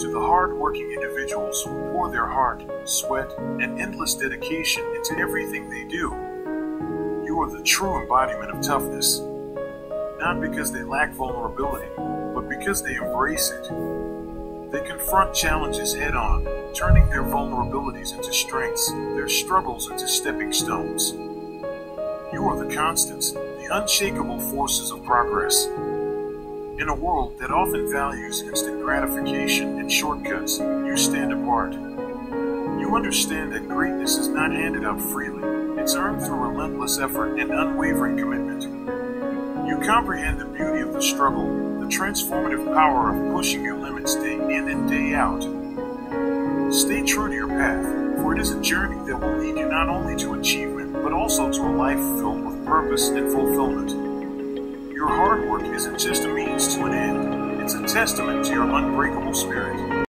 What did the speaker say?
To the hard-working individuals who pour their heart, sweat, and endless dedication into everything they do, you are the true embodiment of toughness. Not because they lack vulnerability, but because they embrace it. They confront challenges head on, turning their vulnerabilities into strengths, their struggles into stepping stones. You are the constants, the unshakable forces of progress. In a world that often values instant gratification and shortcuts, you stand apart. You understand that greatness is not handed out freely, it's earned through relentless effort and unwavering commitment. You comprehend the beauty of the struggle, the transformative power of pushing your limits day in and day out. Stay true to your path, for it is a journey that will lead you not only to achievement, but also to a life filled with purpose and fulfillment. Your hard work isn't just a testament to your unbreakable spirit.